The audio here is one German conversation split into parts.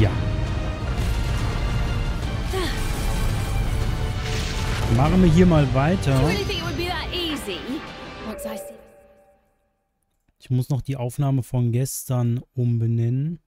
Ja. Machen wir hier mal weiter. Ich muss noch die Aufnahme von gestern umbenennen.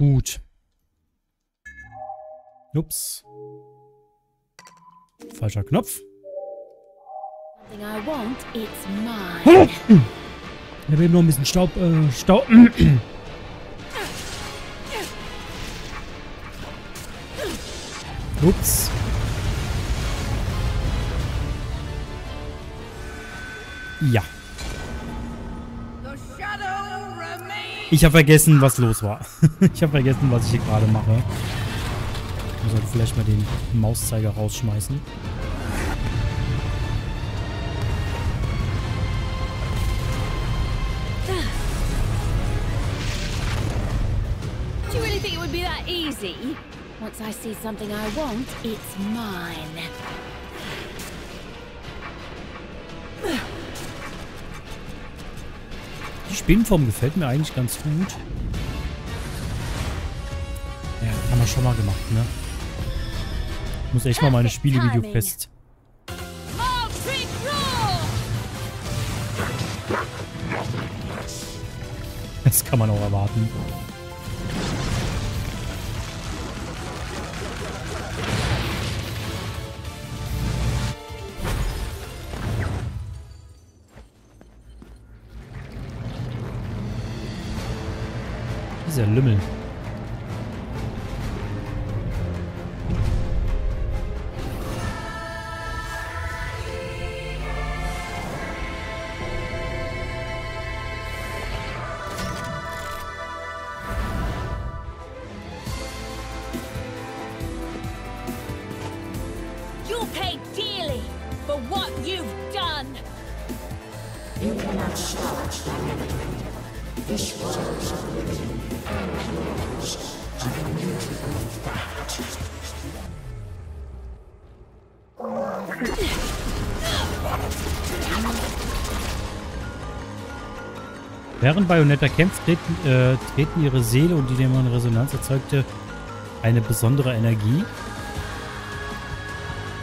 Gut. Ups. Falscher Knopf. Oh! Ich habe eben noch ein bisschen Staub, äh, Staub. Ups. Ja. Ich habe vergessen, was los war. ich habe vergessen, was ich hier gerade mache. Ich sollte vielleicht mal den Mauszeiger rausschmeißen. Do you really think it would be that easy? Once I see something I want, it's mine. Spinnenform gefällt mir eigentlich ganz gut. Ja, haben wir schon mal gemacht, ne? Ich muss echt mal meine Spielevideo fest. Das kann man auch erwarten. Während Bayonetta kämpft, treten, äh, treten ihre Seele und die Dämon-Resonanz erzeugte eine besondere Energie.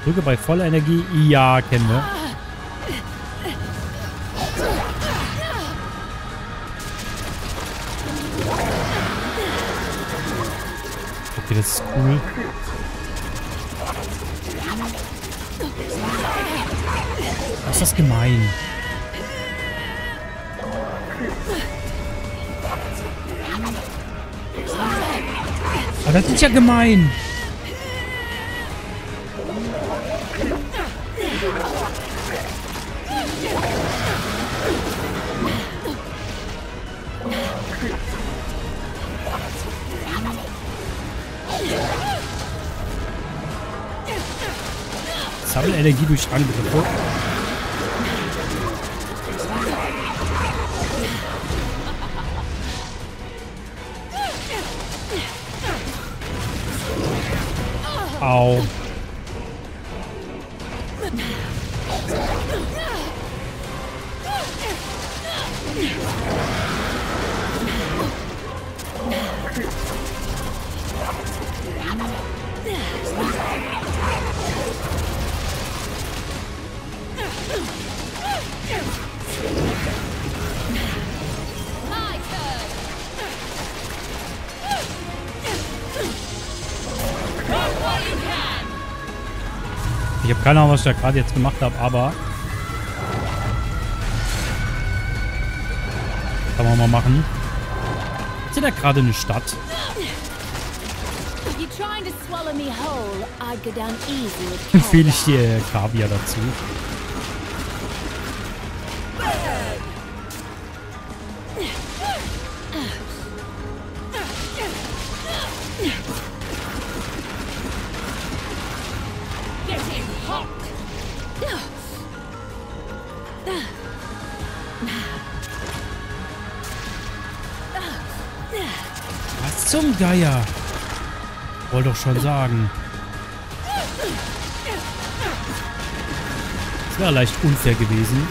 Drücke bei voller Energie. Ja, kennen wir. Okay, das ist cool. Das ist das gemein. Aber das ist ja gemein. Sammel Energie durch Angriffe. Au. Keine Ahnung, was ich da gerade jetzt gemacht habe, aber... Kann man mal machen. Ist da gerade eine Stadt? Empfehle ich dir Kaviar dazu. Geier? Wollte doch schon sagen. Das wäre leicht unfair gewesen.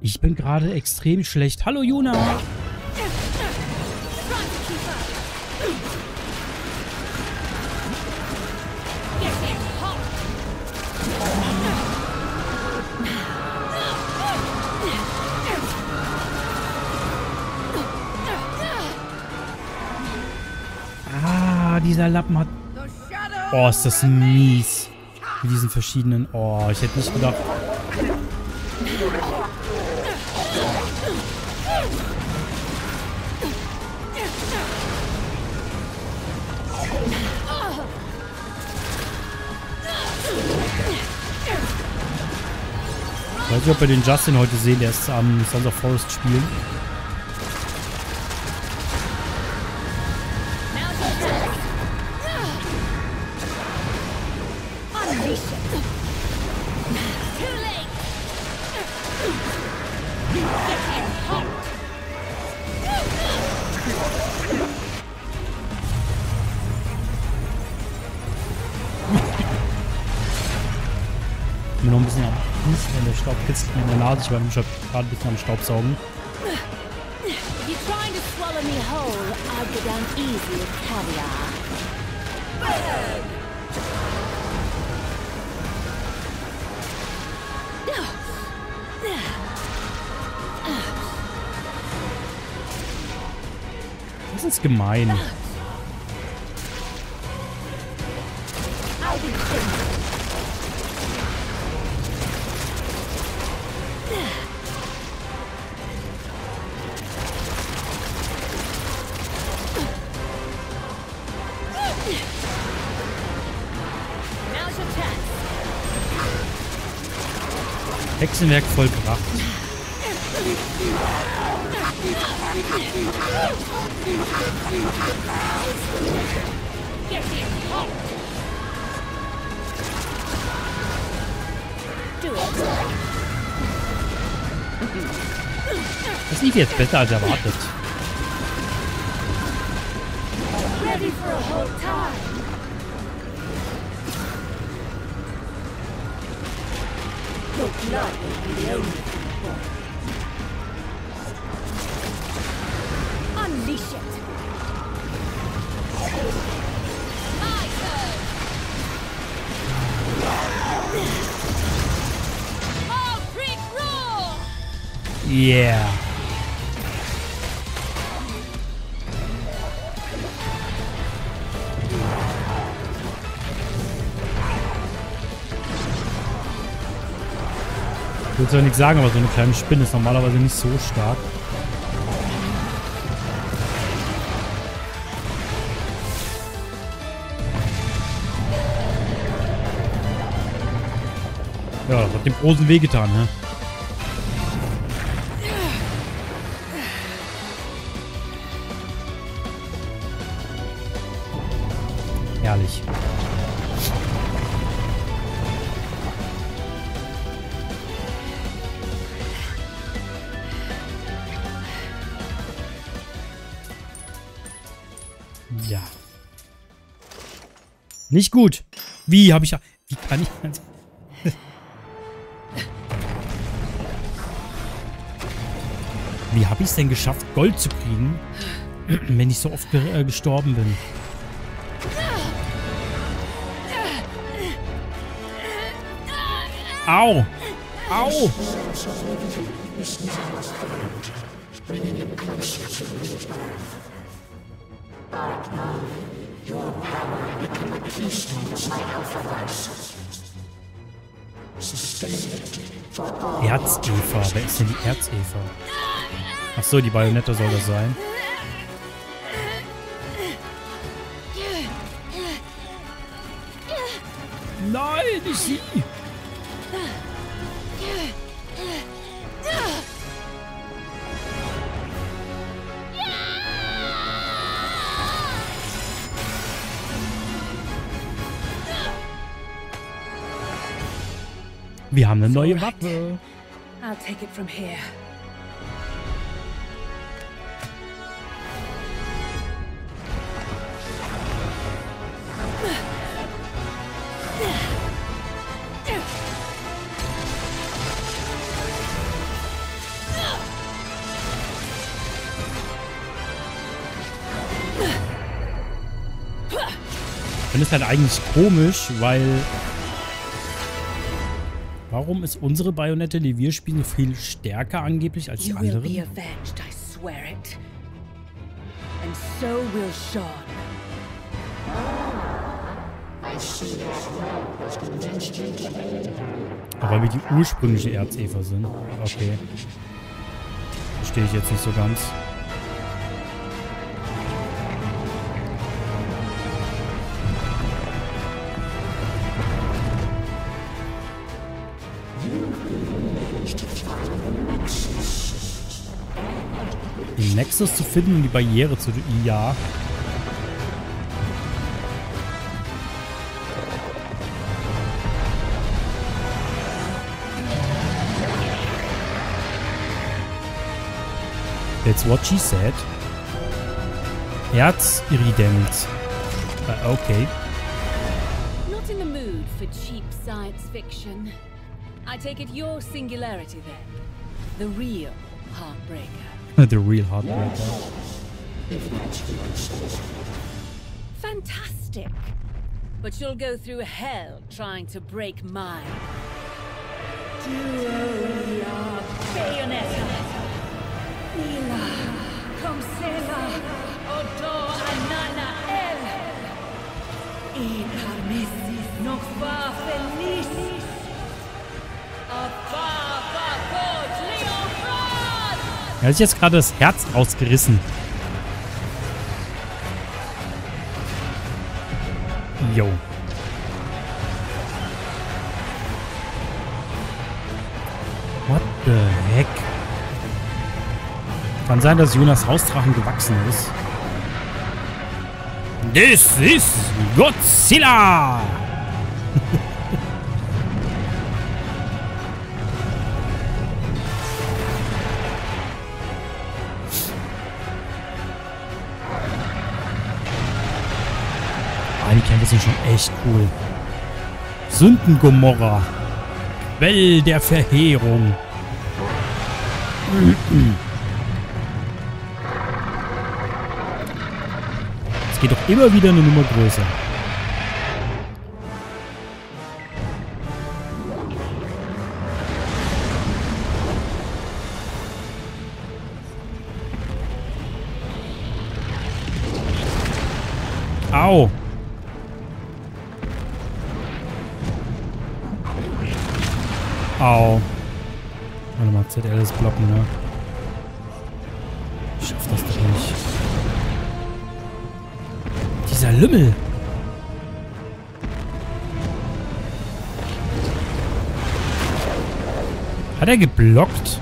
Ich bin gerade extrem schlecht. Hallo Juna! Ah, dieser Lappen hat... Oh, ist das mies. Mit diesen verschiedenen... Oh, ich hätte nicht gedacht... Ich weiß nicht, ob wir den Justin heute sehen, der ist am Sons of Forest spielen. Nase. Ich war nämlich gerade ein bisschen am Staubsaugen. If you're trying Hexenwerk vollbracht. Das lief jetzt besser als erwartet. Ready for a hot time. Blood will be the only thing. Unleash it. My turn. All freak roll. Yeah. Will zwar nichts sagen, aber so eine kleine Spinne ist normalerweise nicht so stark. Ja, das hat dem Rosen wehgetan, ne? Nicht gut. Wie habe ich... Wie kann ich... Wie habe ich es denn geschafft, Gold zu kriegen, wenn ich so oft ge äh, gestorben bin? Au! Au! Your power become the keystone of my alpha virus. Erz-Eva, wer ist denn die Erz-Eva? Achso, die Bajonette soll das sein. Nein, nicht sie! Wir haben eine neue Waffe. I'll take it from here. Ich finde es halt eigentlich komisch, weil... Warum ist unsere Bayonette, die wir spielen, viel stärker angeblich als die You will be andere? avenged, I swear it. And so will Sean. Aber weil wir die ursprüngliche Erzeva sind. Okay. Verstehe ich jetzt nicht so ganz. Den Nexus zu finden und die Barriere zu... Ja. That's what she said. Herzirident. Äh, okay. Not in the mood for cheap science fiction. I take it your singularity then. The real heartbreaker. The real hot heartbreaker. Fantastic. But you'll go through hell trying to break mine. Duolia Bayonetta. Mila Comsela Odo Anana El. E Carmesis Nokva Felicis. Ababa Coach Leofrad. Er hat sich jetzt gerade das Herz rausgerissen. Jo. What the heck? Kann sein, dass Jonas Hausdrachen gewachsen ist. This is Godzilla! Schon echt cool. Sündengomorra. Quell der Verheerung. Es geht doch immer wieder eine Nummer größer. Au! Au. Warte mal, ZL ist blocken, ne? Ich schaff das doch nicht. Dieser Lümmel. Hat er geblockt?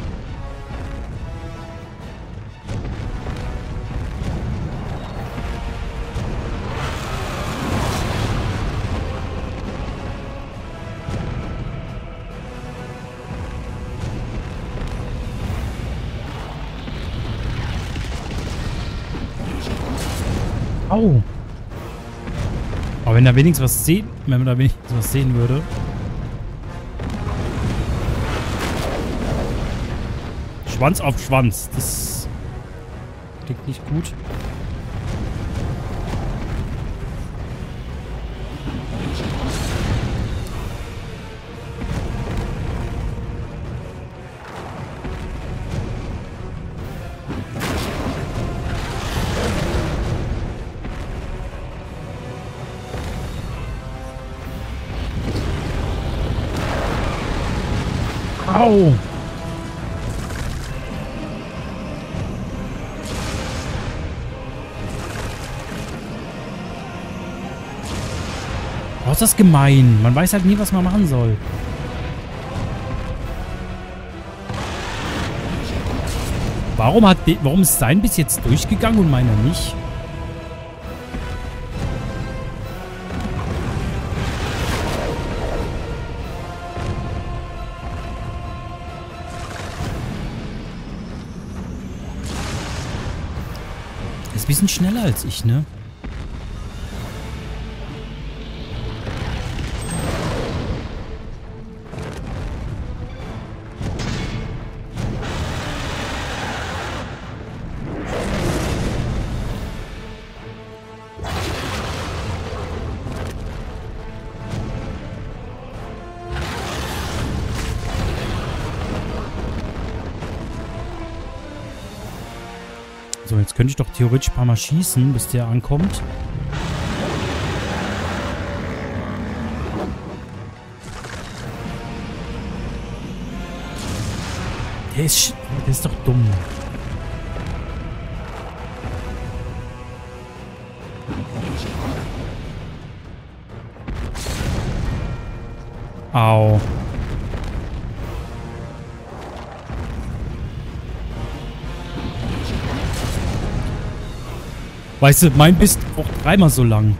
Au. Aber wenn da wenigstens was sehen, wenn man da wenigstens was sehen würde. Schwanz auf Schwanz. Das klingt nicht gut. Ist das gemein. Man weiß halt nie, was man machen soll. Warum, hat warum ist sein bis jetzt durchgegangen und meiner nicht? Ist ein bisschen schneller als ich, ne? Könnte ich doch theoretisch ein paar Mal schießen, bis der ankommt. Der ist, der ist doch dumm. Weißt du, mein Biss braucht dreimal so lang.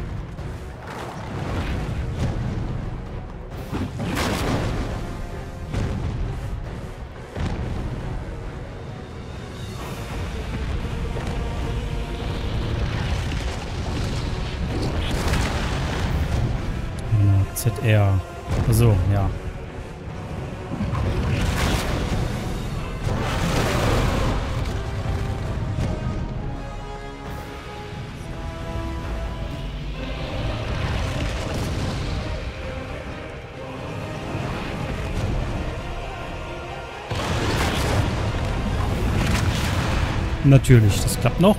Natürlich, das klappt noch.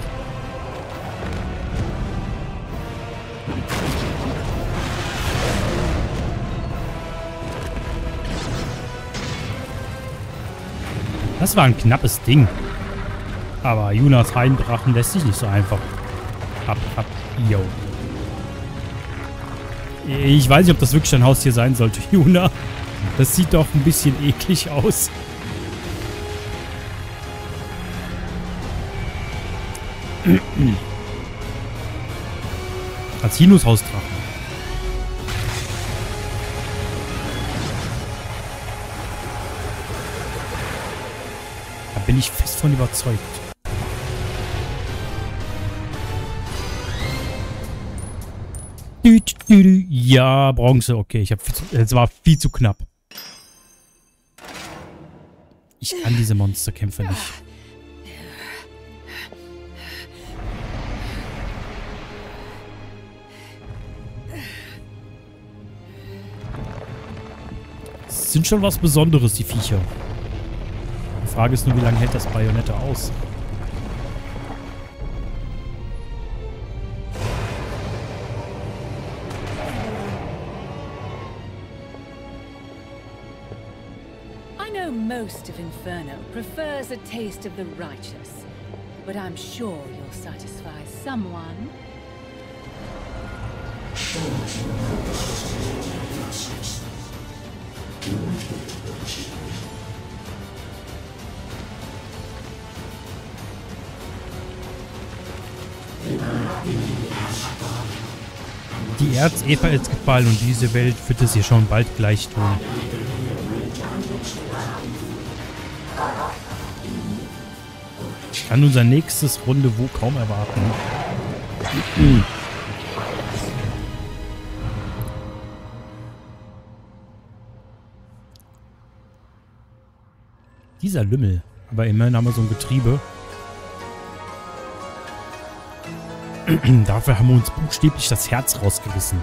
Das war ein knappes Ding. Aber Junas Heidendrachen lässt sich nicht so einfach. Ab, ab, yo. Ich weiß nicht, ob das wirklich ein Haustier sein sollte, Juna. Das sieht doch ein bisschen eklig aus. Als Sinushausdrachen. Da bin ich fest von überzeugt. Ja, Bronze. Okay, ich habe es war viel zu knapp. Ich kann diese Monsterkämpfe nicht. Sind schon was Besonderes, die Viecher. Die Frage ist nur, wie lange hält das Bayonette aus? I know most of Inferno prefers a taste of the righteous, but I'm sure you'll satisfy someone. Die Erz-Eva ist gefallen und diese Welt wird es ihr schon bald gleich tun. Ich kann unser nächstes Rendezvous kaum erwarten. Dieser Lümmel. Aber immerhin haben wir so ein Getriebe. Dafür haben wir uns buchstäblich das Herz rausgerissen.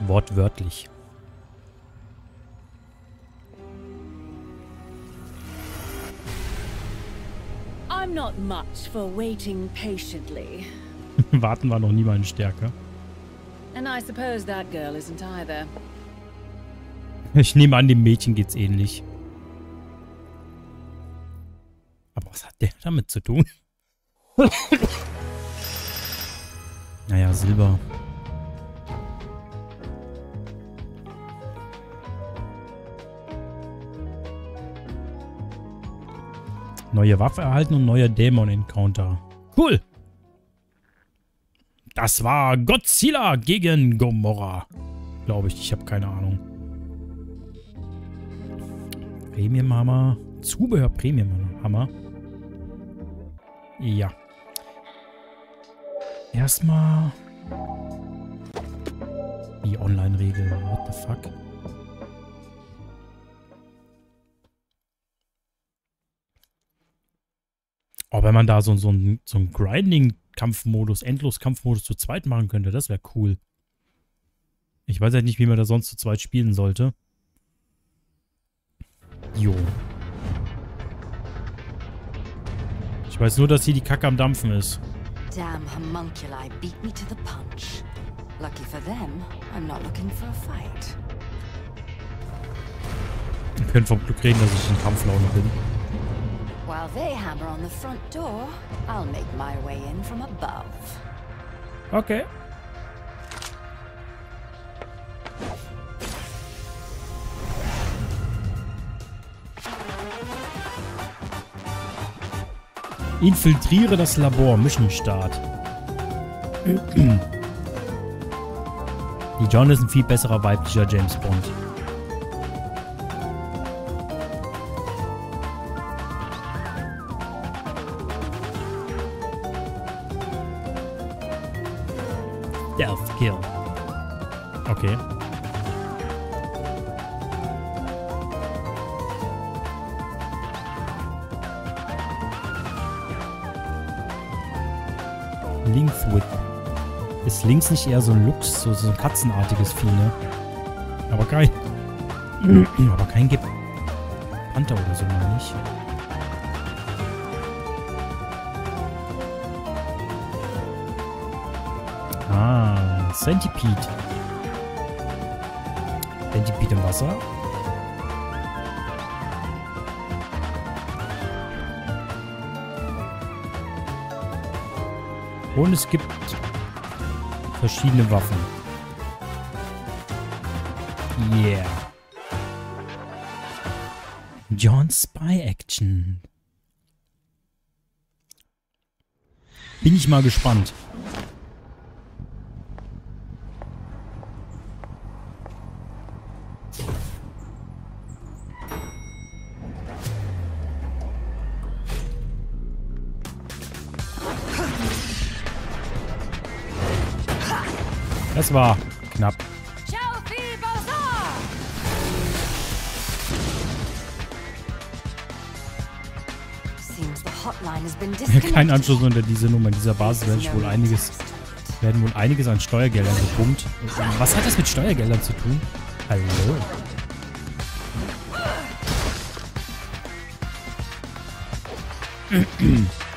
Wortwörtlich. I'm not much for waiting patiently. Warten war noch nie meine Stärke. And I suppose that girl isn't either. Ich nehme an, dem Mädchen geht's ähnlich. Aber was hat der damit zu tun? naja, Silber. Neue Waffe erhalten und neuer Dämon-Encounter. Cool. Das war Godzilla gegen Gomorra. Glaube ich, ich habe keine Ahnung. Premium Hammer. Zubehör Premium Hammer. Ja. Erstmal die Online-Regel. What the fuck? Oh, wenn man da so, so, ein, so ein Grinding-Kampfmodus, Endlos-Kampfmodus zu zweit machen könnte, das wäre cool. Ich weiß halt nicht, wie man da sonst zu zweit spielen sollte. Jo. Ich weiß nur, dass hier die Kacke am Dampfen ist. Damn homunculi beat me to the punch. Lucky for them, I'm not looking for a fight. Wir können vom Glück reden, dass ich in Kampflaune bin. While they hammer on the front door, I'll make my way in from above. Okay. Infiltriere das Labor. Mission Start. Die John ist ein viel besserer weiblicher James Bond. Stealth Kill. Okay. Ist links nicht eher so ein Lux, so, so ein katzenartiges Vieh, ne? Aber kein... aber kein Ge Panther oder so, meine ich. Ah, Centipede. Centipede im Wasser. Und es gibt verschiedene Waffen. Yeah. John Spy Action. Bin ich mal gespannt. Das war knapp. Kein Anschluss unter diese Nummer. In dieser Basis werde ich wohl einiges, werden wohl einiges an Steuergeldern gepumpt. Was hat das mit Steuergeldern zu tun? Hallo?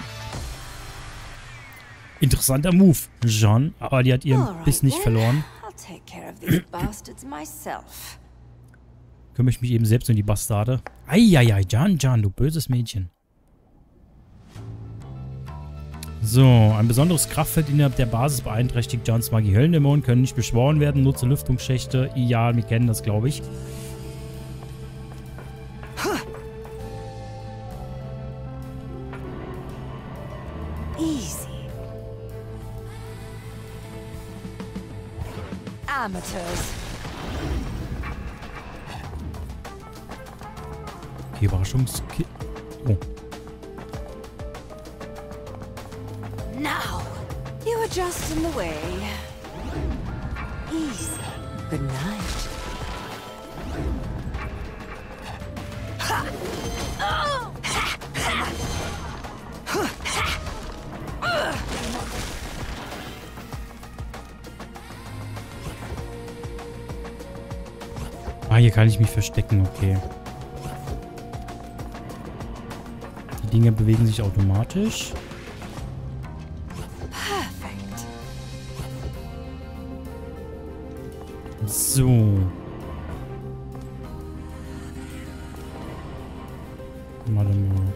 Interessanter Move, Jean. Aber die hat ihren Biss nicht then. verloren. Kümmere ich mich eben selbst um die Bastarde. Eieiei, Jan, Jan, du böses Mädchen. So, ein besonderes Kraftfeld innerhalb der Basis beeinträchtigt Jans Magie. Höllendämonen können nicht beschworen werden, nutze Lüftungsschächte. Ja, wir kennen das, glaube ich. Amateurs. Okay, Überraschungski... Oh, Now, you are just in the way. Easy. Good night. Kann ich mich verstecken, okay. Die Dinge bewegen sich automatisch. Perfect. So. Warte mal.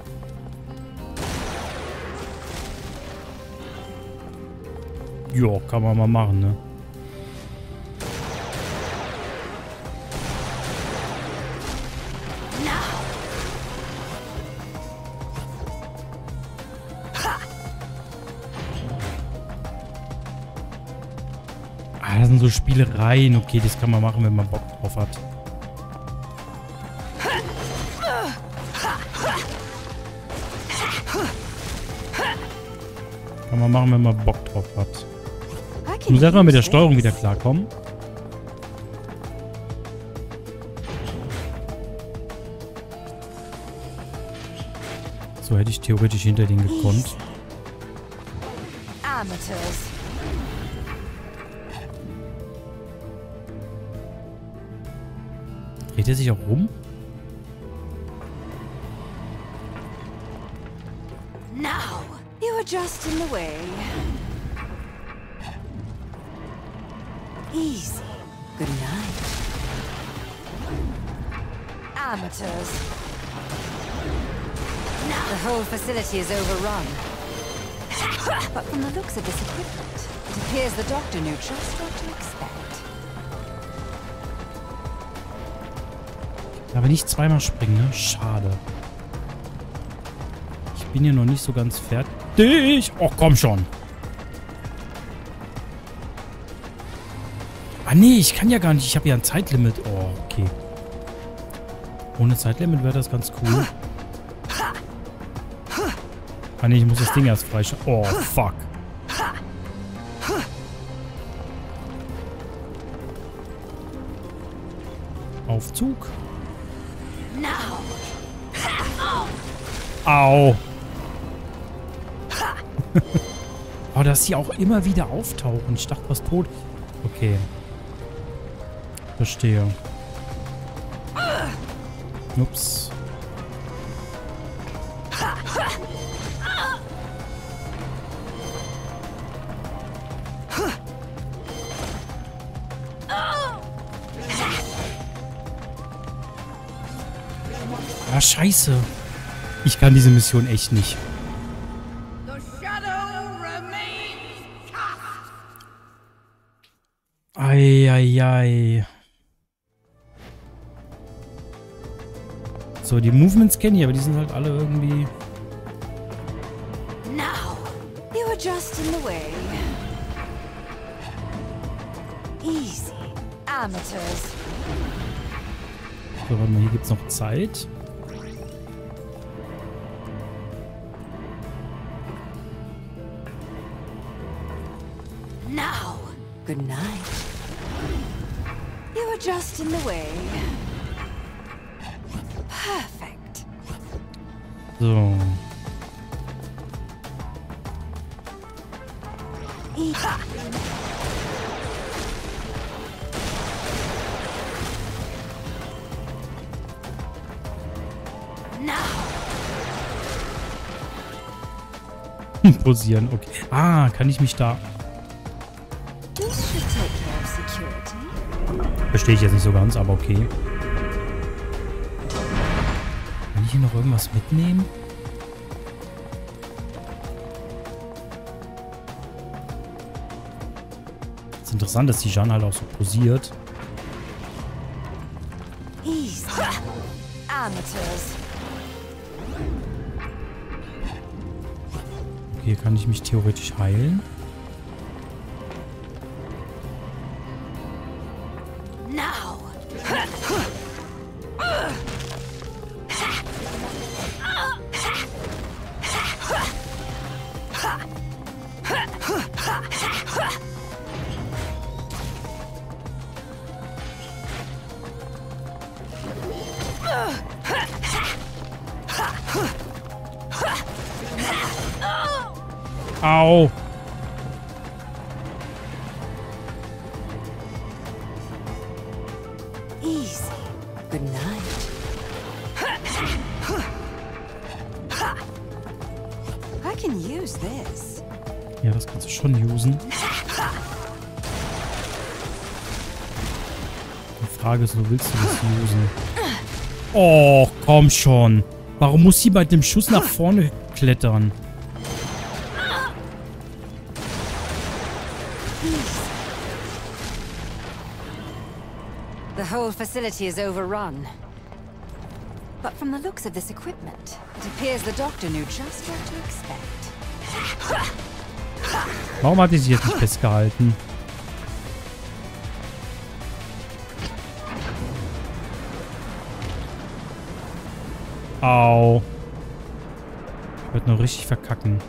Ja, kann man mal machen, ne? Ah, das sind so Spielereien. Okay, das kann man machen, wenn man Bock drauf hat. Kann man machen, wenn man Bock drauf hat. Ich muss erstmal mit der Steuerung wieder klarkommen. So hätte ich theoretisch hinter den gekonnt. Amateurs. Dreht er sich auch rum? Now, you are just in the way. Easy. Good night. Amateurs. The whole facility is overrun. But from the looks of this equipment, it appears the doctor knew just what to expect. Aber nicht zweimal springen, ne? Schade. Ich bin hier noch nicht so ganz fertig. Oh, komm schon. Ah, nee, ich kann ja gar nicht. Ich habe ja ein Zeitlimit. Oh, okay. Ohne Zeitlimit wäre das ganz cool. Ah, nee, ich muss das Ding erst freischalten. Oh, fuck. Aufzug. Au. oh, dass sie auch immer wieder auftauchen. Ich dachte, was tot. Okay. Verstehe. Ups. Ah, scheiße. Ich kann diese Mission echt nicht. Eieiei. So, die Movements kenne ich, aber die sind halt alle irgendwie... now, you are just in the way. Easy. Amateurs. So, warte mal, hier gibt's noch Zeit. Good night. You were just in the way. Perfect. So. E- Now, Posieren, okay. Ah, kann ich mich da... Verstehe ich jetzt nicht so ganz, aber okay. Kann ich hier noch irgendwas mitnehmen? ist interessant, dass die Jeanne halt auch so posiert. Okay, kann ich mich theoretisch heilen. Au! Easy. Good night. I can use this. Ja, das kannst du schon usen. Die Frage ist nur, willst du das usen? Oh, komm schon. Warum muss sie bei dem Schuss nach vorne klettern? whole facility is overrun. But from the looks of this equipment, it appears the doctor knew just what to expect. Warum hat die sich jetzt nicht festgehalten? Au. Ich würde nur richtig verkacken.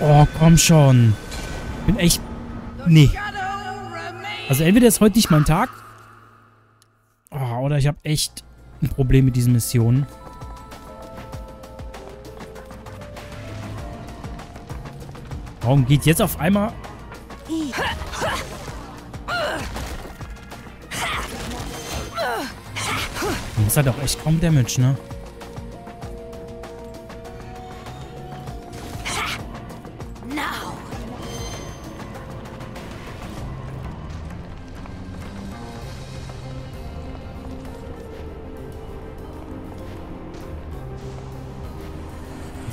Oh, komm schon. Ich Bin echt... Nee. Also entweder ist heute nicht mein Tag. Oh, oder ich habe echt ein Problem mit diesen Missionen. Warum geht jetzt auf einmal... Das hat auch echt kaum Damage, ne?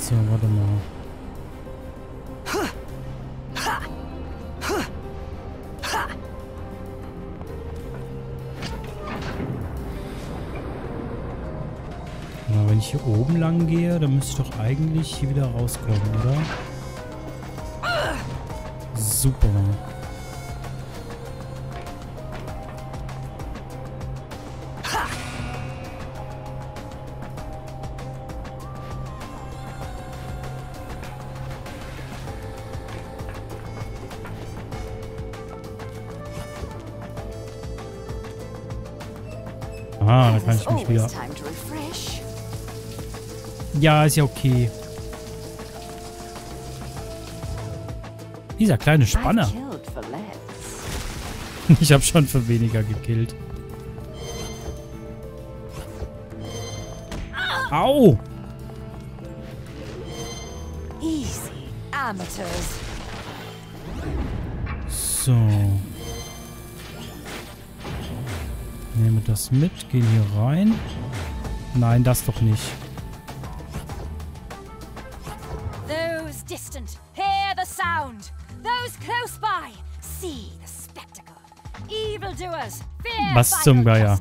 So, warte mal. Na, wenn ich hier oben lang gehe, dann müsste ich doch eigentlich hier wieder rauskommen, oder? Super. Refresh. Ja, ist ja okay. Dieser kleine Spanner. Ich habe schon für weniger gekillt. Au! Easy. Amateurs. So. Das mit, gehen hier rein. Nein, das doch nicht. Those distant, hear the sound. Those close by, see the spectacle. Evildoers, fear Was zum Geier?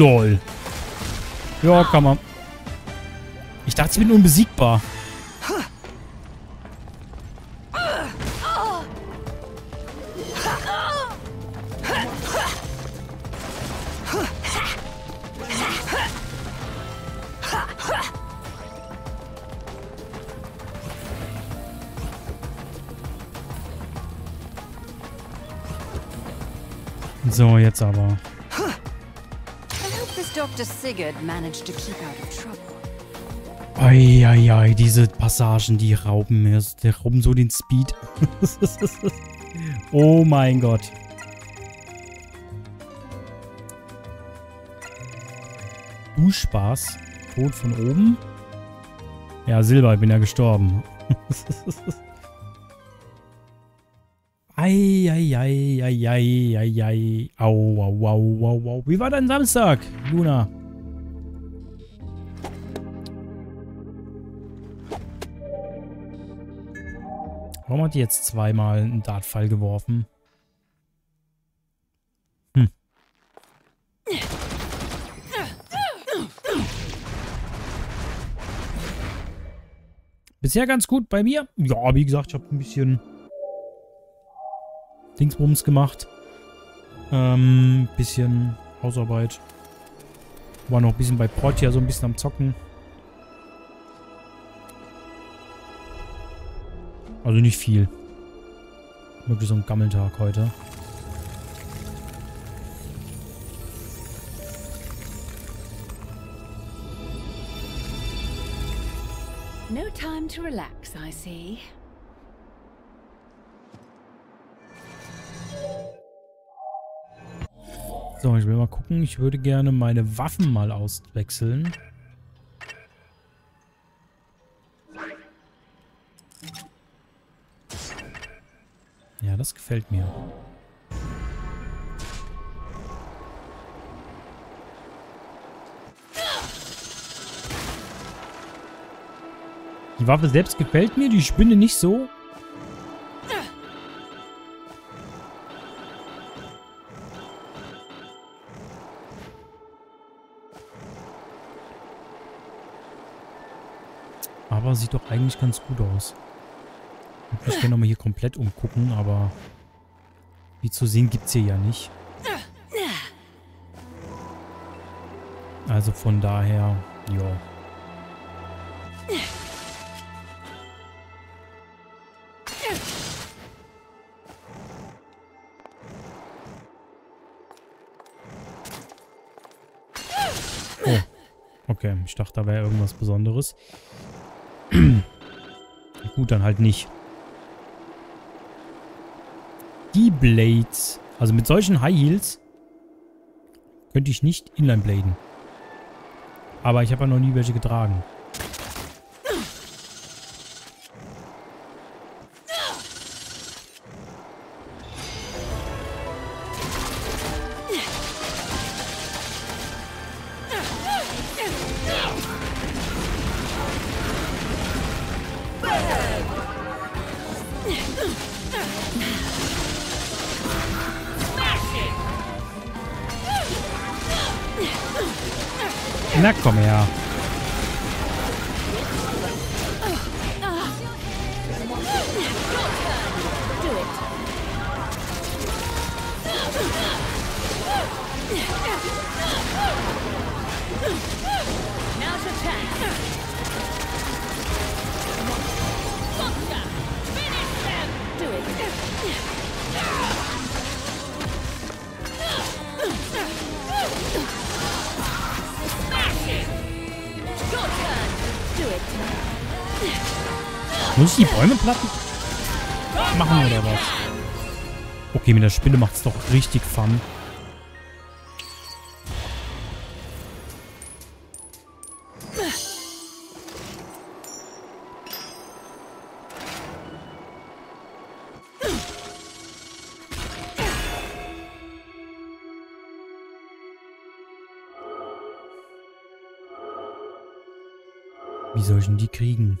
LOL. Ja, kann man. Ich dachte, ich bin unbesiegbar. So, jetzt aber. Dr. Sigurd managed to keep out of trouble. Eieiei, diese Passagen, die rauben mir. Die rauben so den Speed. oh mein Gott. Du Spaß. Tod von oben. Ja, Silber, ich bin ja gestorben. Eieiei, eieiei, eieiei. Au, au, au, au, au. Wie war dein Samstag, Luna? Warum hat die jetzt zweimal einen Dartpfeil geworfen? Hm. Bisher ganz gut bei mir. Ja, wie gesagt, ich habe ein bisschen Dingsbums gemacht. Ähm, bisschen Hausarbeit. War noch ein bisschen bei Portia so ein bisschen am Zocken. Also nicht viel. Wirklich so ein Gammeltag heute. No time to relax, I see. So, ich will mal gucken. Ich würde gerne meine Waffen mal auswechseln. Ja, das gefällt mir. Die Waffe selbst gefällt mir, die Spinne nicht so. Sieht doch eigentlich ganz gut aus. Ich würde mich nochmal hier komplett umgucken, aber wie zu sehen gibt es hier ja nicht. Also von daher, ja. Oh. Okay, ich dachte, da wäre irgendwas Besonderes. Gut, dann halt nicht. Die Blades. Also mit solchen High Heels könnte ich nicht Inline bladen. Aber ich habe ja noch nie welche getragen. Muss ich die Bäume platten? Machen oder was? Okay, mit der Spinne macht's doch richtig Fun. Wie soll ich denn die kriegen?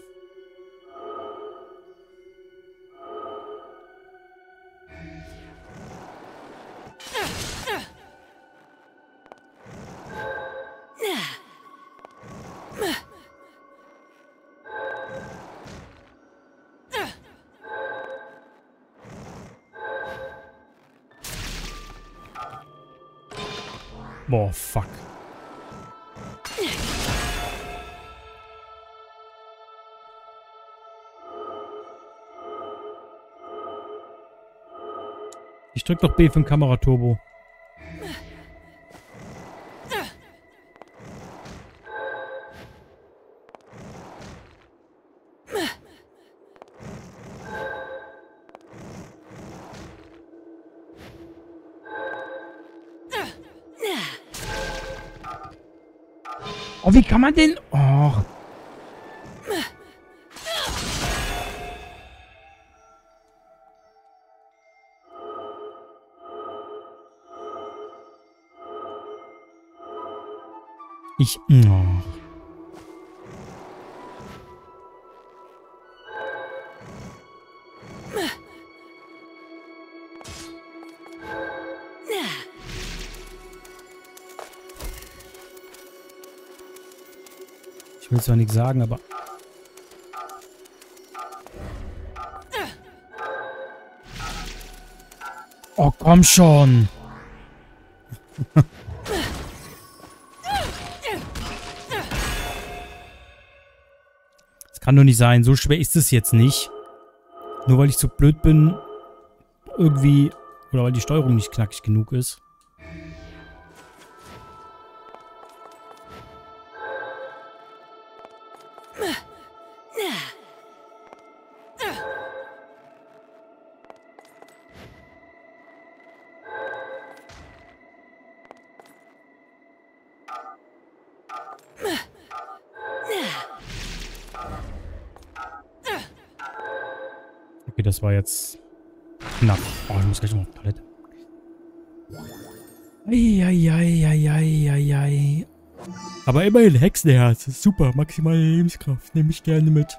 Boah, fuck. Ich drück doch B für den Kameraturbo. Oh, wie kann man den... Oh. Ich... Oh. Will zwar nichts sagen, aber... Oh, komm schon. Das kann doch nicht sein. So schwer ist es jetzt nicht. Nur weil ich so blöd bin, irgendwie... Oder weil die Steuerung nicht knackig genug ist. War jetzt knapp. Oh, ich muss gleich noch auf die Toilette. Eieieiei. Aber immerhin Hexenherz. Super, maximale Lebenskraft. Nehme ich gerne mit.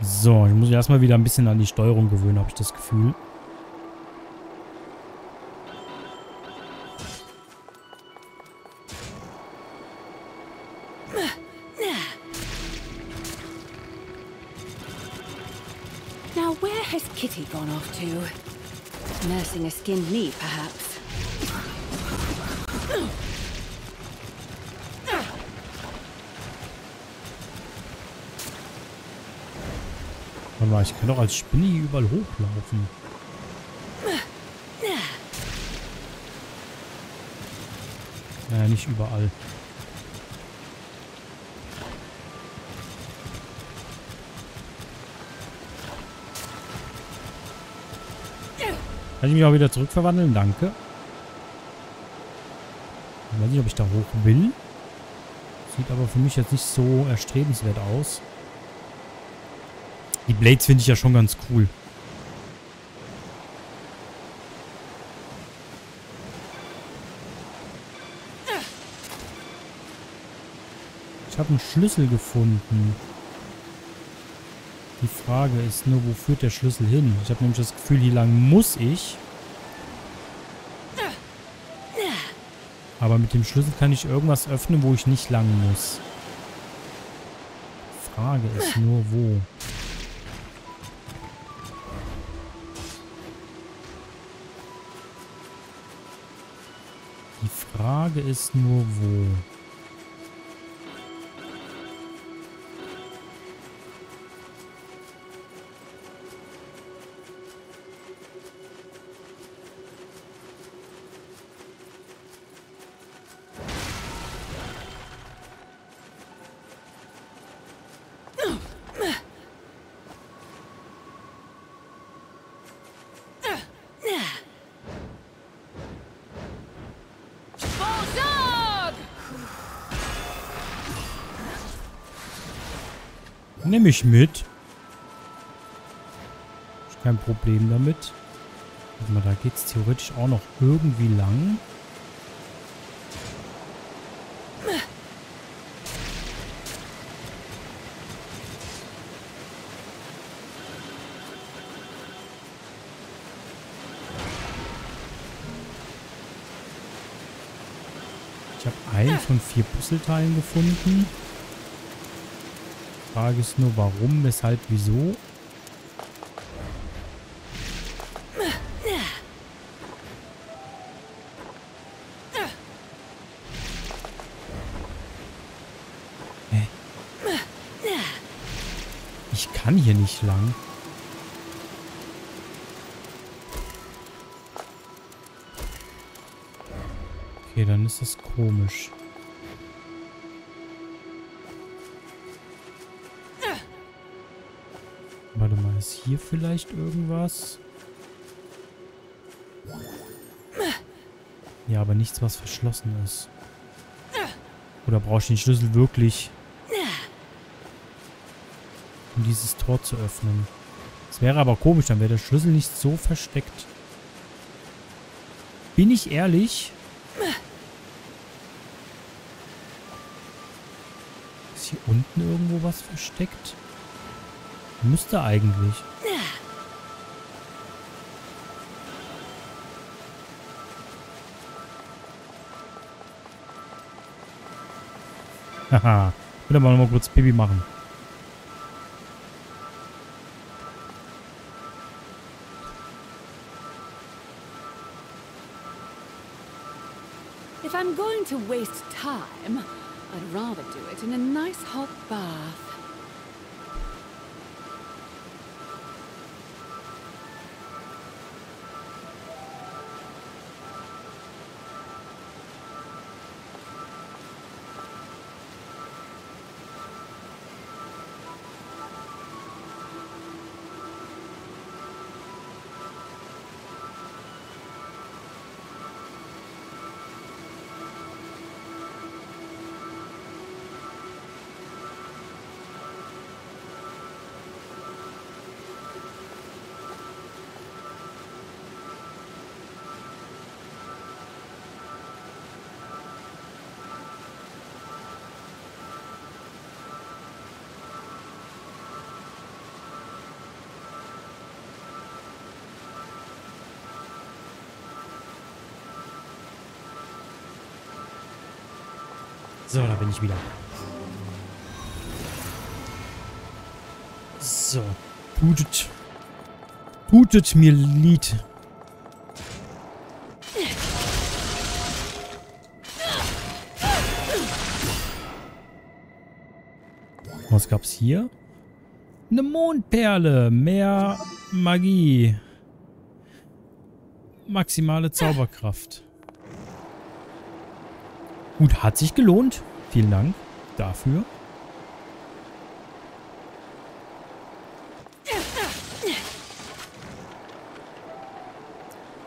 So, ich muss mich erstmal wieder ein bisschen an die Steuerung gewöhnen, habe ich das Gefühl. To? Nursing a skinned knee, perhaps. Warte mal, ich kann doch als Spinne überall hochlaufen. Naja, nicht überall. Kann ich mich auch wieder zurückverwandeln? Danke. Ich weiß nicht, ob ich da hoch will. Sieht aber für mich jetzt nicht so erstrebenswert aus. Die Blades finde ich ja schon ganz cool. Ich habe einen Schlüssel gefunden. Die Frage ist nur, wo führt der Schlüssel hin? Ich habe nämlich das Gefühl, hier lang muss ich. Aber mit dem Schlüssel kann ich irgendwas öffnen, wo ich nicht lang muss. Die Frage ist nur, wo. Die Frage ist nur, wo. Nehme ich mit. Ist kein Problem damit. Warte mal, da geht es theoretisch auch noch irgendwie lang. Ich habe einen von vier Puzzleteilen gefunden. Frage ist nur, warum, weshalb, wieso. Ich kann hier nicht lang. Okay, dann ist das komisch. Hier vielleicht irgendwas? Ja, aber nichts, was verschlossen ist. Oder brauche ich den Schlüssel wirklich, um dieses Tor zu öffnen? Das wäre aber komisch, dann wäre der Schlüssel nicht so versteckt. Bin ich ehrlich? Ist hier unten irgendwo was versteckt? Müsste eigentlich. Haha. Ich will aber noch mal kurz Pipi machen. If I'm going to waste time, I'd rather do it in a nice hot bath. So, da bin ich wieder. So. Gut. Tutet mir Lied. Was gab's hier? Eine Mondperle. Mehr Magie. Maximale Zauberkraft. Gut, hat sich gelohnt. Vielen Dank dafür.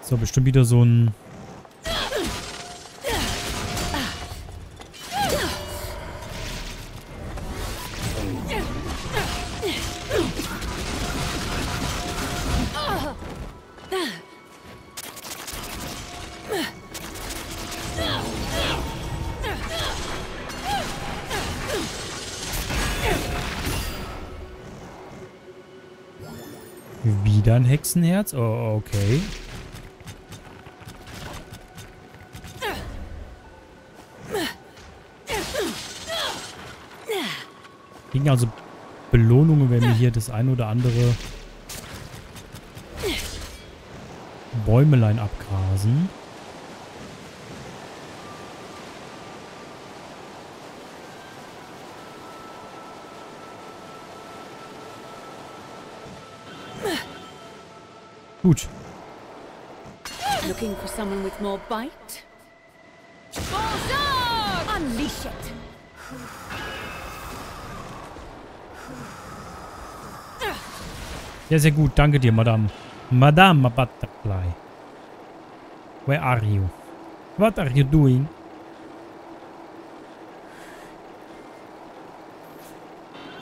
So, bestimmt wieder so ein... Hexenherz? Oh, okay. Kriegen also Belohnungen, wenn wir hier das ein oder andere Bäumelein abgrasen. Gut. Looking for someone with more bite? Unleash it! Sehr, sehr gut. Danke dir, Madame. Madame Butterfly. Where are you? What are you doing?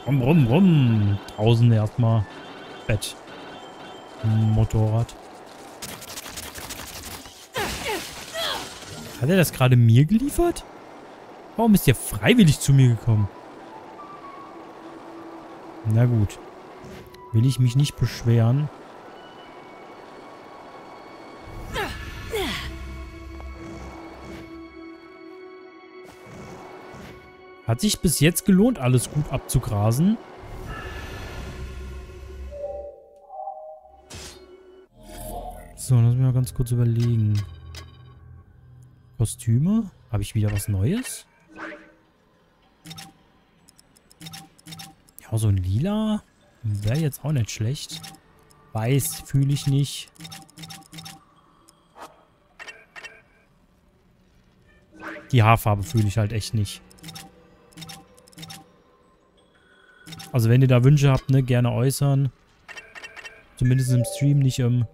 Rum, rum, rum. Draußen erstmal. Bett. Motorrad. Hat er das gerade mir geliefert? Warum ist der freiwillig zu mir gekommen? Na gut. Will ich mich nicht beschweren. Hat sich bis jetzt gelohnt, alles gut abzugrasen. So, lass mich mal ganz kurz überlegen. Kostüme? Habe ich wieder was Neues? Ja, so ein lila wäre jetzt auch nicht schlecht. Weiß fühle ich nicht. Die Haarfarbe fühle ich halt echt nicht. Also wenn ihr da Wünsche habt, ne, gerne äußern. Zumindest im Stream, nicht im...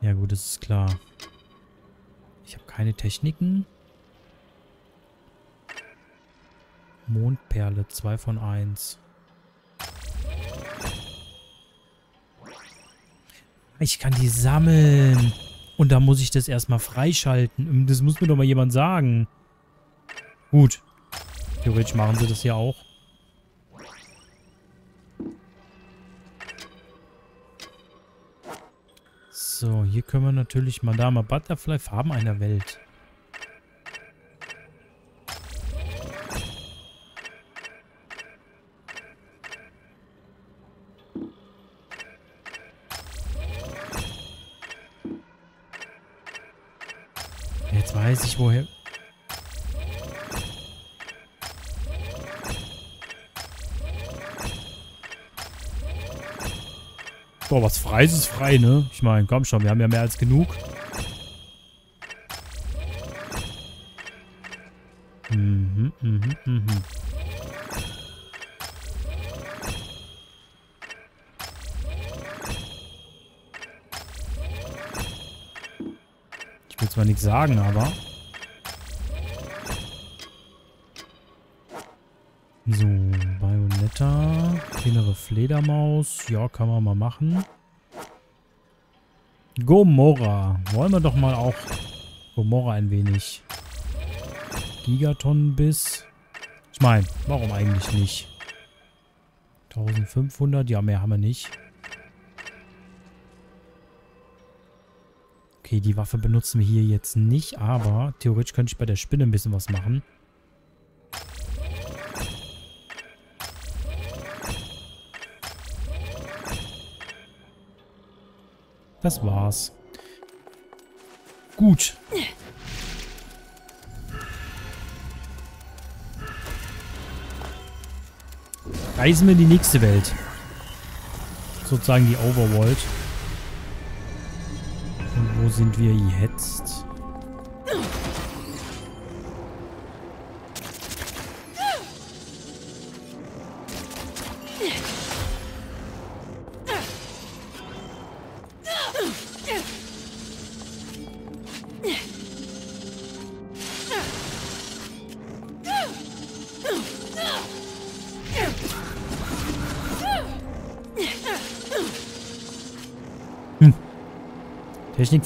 ja gut, das ist klar. Ich habe keine Techniken. Mondperle, 2 von 1. Ich kann die sammeln. Und da muss ich das erstmal freischalten. Das muss mir doch mal jemand sagen. Gut. Theoretisch machen sie das ja auch. So, hier können wir natürlich Madame Butterfly Farben einer Welt. Jetzt weiß ich woher... Boah, was frei ist, ist frei, ne? Ich meine, komm schon, wir haben ja mehr als genug. Mhm, mhm, mhm. Ich will zwar nichts sagen, aber... Fledermaus. Ja, kann man mal machen. Gomorra. Wollen wir doch mal auch Gomorra ein wenig. Gigatonenbiss. Ich meine, warum eigentlich nicht? 1500. Ja, mehr haben wir nicht. Okay, die Waffe benutzen wir hier jetzt nicht, aber theoretisch könnte ich bei der Spinne ein bisschen was machen. Das war's. Gut. Reisen wir in die nächste Welt. Sozusagen die Overworld. Und wo sind wir jetzt?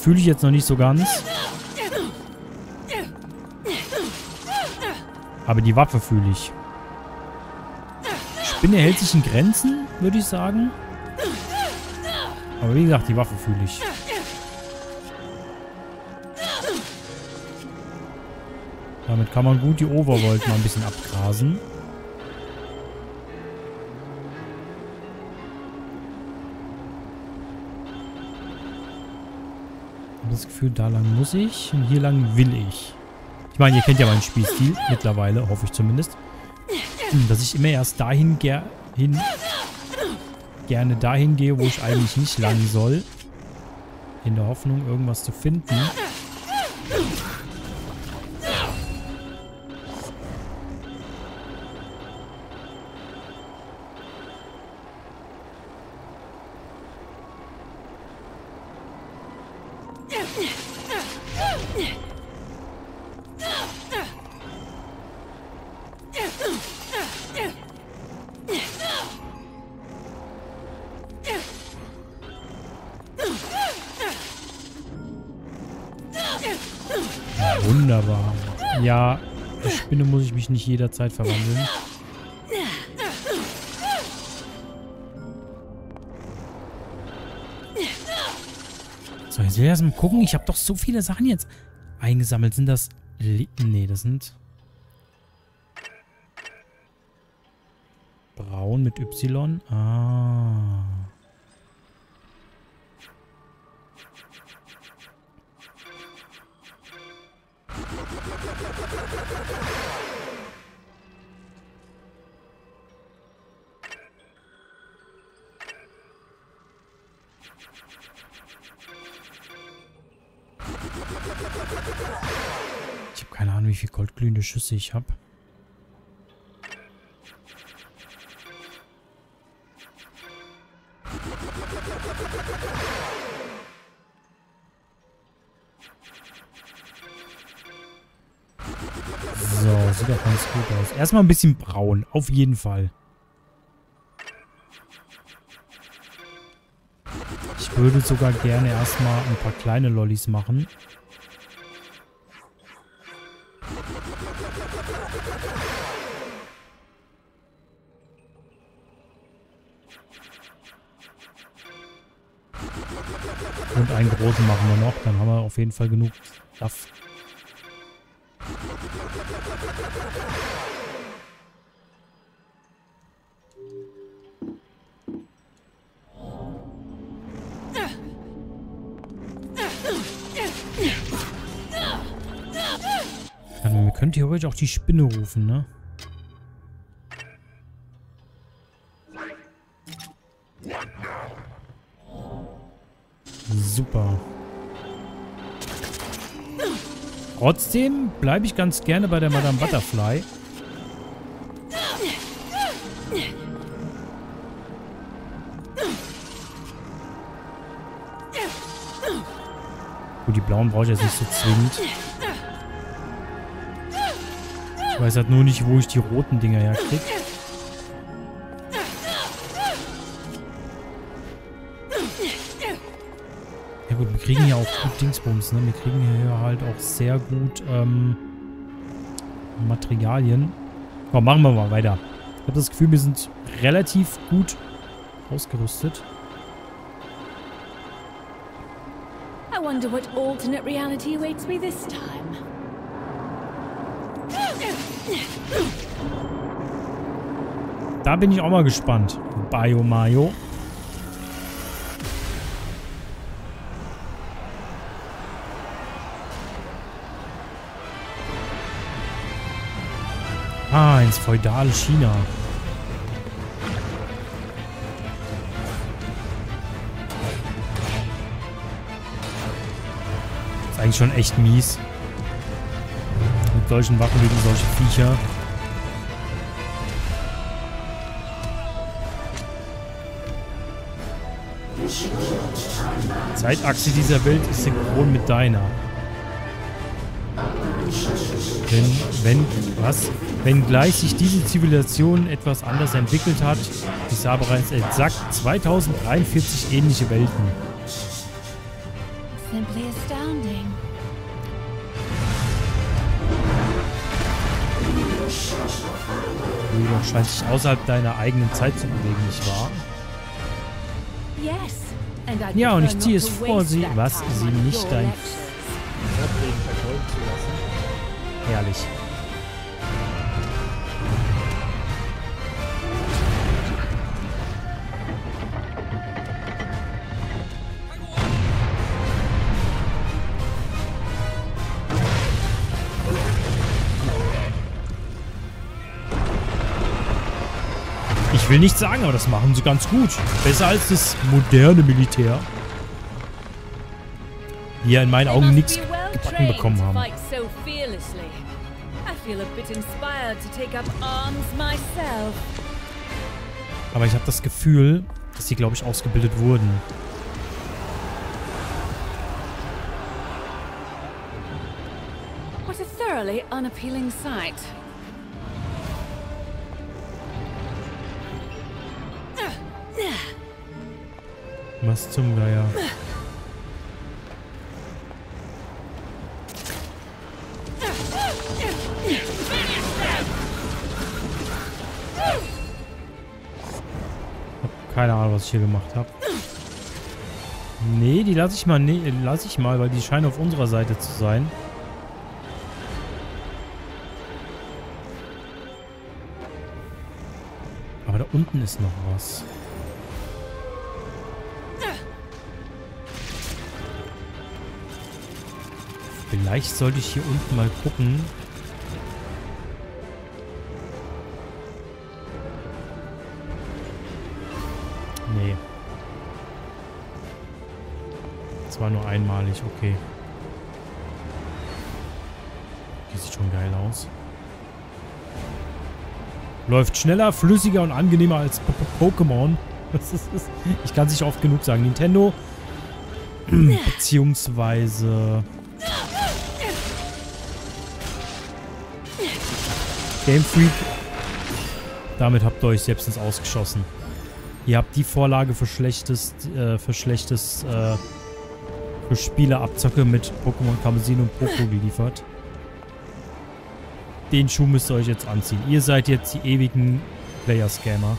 Fühle ich jetzt noch nicht so ganz. Aber die Waffe fühle ich. Spinne hält sich in Grenzen, würde ich sagen. Aber wie gesagt, die Waffe fühle ich. Damit kann man gut die Overworld mal ein bisschen abgrasen. Gefühl, da lang muss ich und hier lang will ich. Ich meine, ihr kennt ja meinen Spielstil mittlerweile, hoffe ich zumindest. Dass ich immer erst dahin ger hin gerne dahin gehe, wo ich eigentlich nicht lang soll. In der Hoffnung, irgendwas zu finden. Wunderbar. Ja, der Spinne muss ich mich nicht jederzeit verwandeln. So, jetzt will ich erst mal gucken. Ich habe doch so viele Sachen jetzt eingesammelt. Sind das... Le nee, das sind... Braun mit Y. Ah. Goldglühende Schüsse ich habe. So, sieht doch ganz gut aus. Erstmal ein bisschen braun, auf jeden Fall. Ich würde sogar gerne erstmal ein paar kleine Lollis machen. Großen machen wir noch. Dann haben wir auf jeden Fall genug Stuff. Wir können theoretisch auch die Spinne rufen, ne? Super. Trotzdem bleibe ich ganz gerne bei der Madame Butterfly. Gut, die blauen brauche ich jetzt nicht so zwingend. Ich weiß halt nur nicht, wo ich die roten Dinger herkriege. Gut, wir kriegen ja auch gut Dingsbums, ne? Wir kriegen hier halt auch sehr gut ähm, Materialien. Komm, machen wir mal weiter. Ich habe das Gefühl, wir sind relativ gut ausgerüstet. I wonder what alternate reality awaits me this time. Da bin ich auch mal gespannt. Bio Mayo. Ins feudale China. Ist eigentlich schon echt mies. Mit solchen Waffen gegen solche Viecher. Zeitachse dieser Welt ist synchron mit deiner. Wenn, wenn, was? Wenngleich sich diese Zivilisation etwas anders entwickelt hat, ich sah bereits exakt 2043 ähnliche Welten. Simply astounding. Jedoch scheint sich außerhalb deiner eigenen Zeit zu bewegen, nicht wahr? Ja, und ich ziehe es vor, sie, was sie nicht dein. Herrlich. Will nicht sagen, aber das machen sie ganz gut. Besser als das moderne Militär. Die ja in meinen Augen nichts gebacken bekommen haben. Aber ich habe das Gefühl, dass sie, glaube ich, ausgebildet wurden. What a thoroughly unappealing sight. Was zum Geier. Hab keine Ahnung, was ich hier gemacht habe. Nee, die lasse ich mal, nee, lasse ich mal, weil die scheinen auf unserer Seite zu sein. Aber da unten ist noch was. Vielleicht sollte ich hier unten mal gucken. Nee. Das war nur einmalig, okay. Die sieht schon geil aus. Läuft schneller, flüssiger und angenehmer als P -P Pokémon. Das ist, ist, ich kann es nicht oft genug sagen. Nintendo beziehungsweise Game Freak. Damit habt ihr euch selbst ins Ausgeschossen. Ihr habt die Vorlage für schlechtes, äh, für schlechtes, äh, für Spieleabzocke mit Pokémon Kamezin und Poco geliefert. Den Schuh müsst ihr euch jetzt anziehen. Ihr seid jetzt die ewigen Player-Scammer.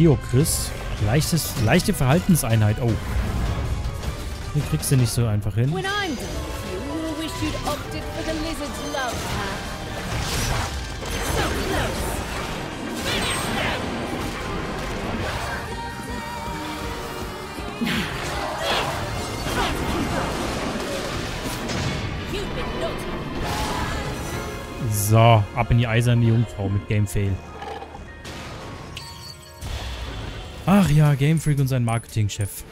Mediocris. Leichtes, leichte Verhaltenseinheit. Oh. Den kriegst du nicht so einfach hin. So ab in die eiserne Jungfrau mit Game Ach ja, Game Freak und sein Marketingchef.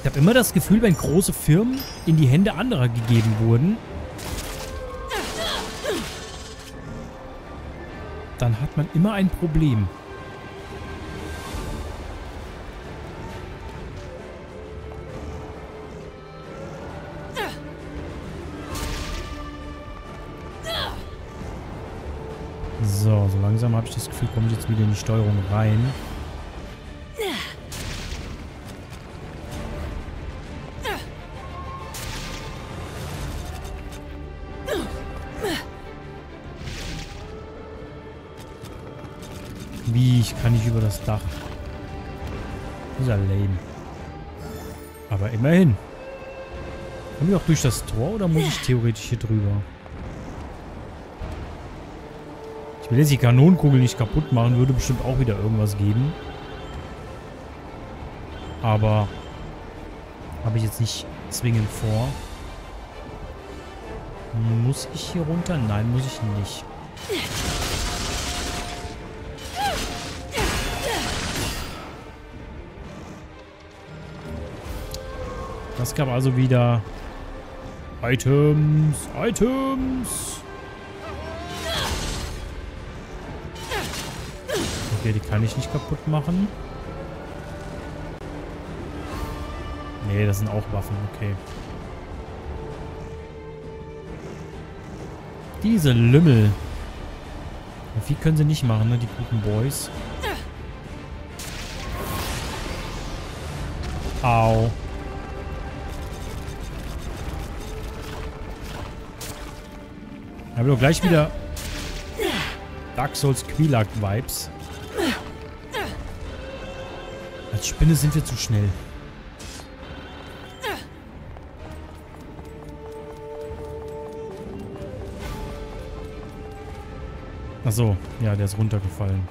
Ich habe immer das Gefühl, wenn große Firmen in die Hände anderer gegeben wurden, dann hat man immer ein Problem. So, so langsam habe ich das Gefühl, komme ich jetzt wieder in die Steuerung rein. Wie, ich kann nicht über das Dach. Ist ja lame. Aber immerhin. Komme ich auch durch das Tor oder muss ich theoretisch hier drüber? Ich will jetzt die Kanonenkugel nicht kaputt machen. Würde bestimmt auch wieder irgendwas geben. Aber habe ich jetzt nicht zwingend vor. Muss ich hier runter? Nein, muss ich nicht. Das gab also wieder Items, Items. Okay, die kann ich nicht kaputt machen. Nee, das sind auch Waffen, okay. Diese Lümmel. Viel können sie nicht machen, ne, die guten Boys. Au. Wir doch gleich wieder Dark Souls Quilak Vibes. Als Spinne sind wir zu schnell. Achso, ja, der ist runtergefallen.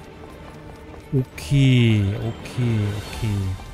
Okay, okay, okay.